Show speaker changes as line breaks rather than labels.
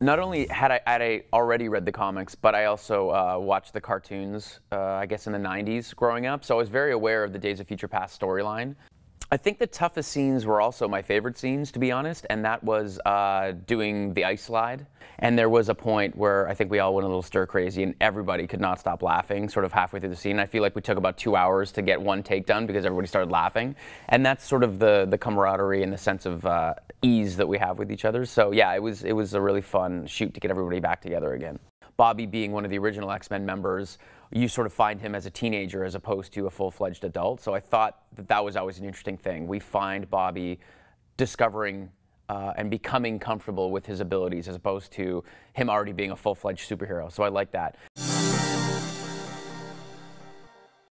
Not only had I, had I already read the comics, but I also uh, watched the cartoons, uh, I guess in the 90s growing up. So I was very aware of the Days of Future Past storyline. I think the toughest scenes were also my favorite scenes, to be honest, and that was uh, doing the ice slide. And there was a point where I think we all went a little stir crazy, and everybody could not stop laughing, sort of halfway through the scene. I feel like we took about two hours to get one take done because everybody started laughing, and that's sort of the the camaraderie and the sense of uh, ease that we have with each other. So yeah, it was it was a really fun shoot to get everybody back together again. Bobby being one of the original X-Men members, you sort of find him as a teenager as opposed to a full-fledged adult. So I thought that that was always an interesting thing. We find Bobby discovering uh, and becoming comfortable with his abilities as opposed to him already being a full-fledged superhero. So I like that.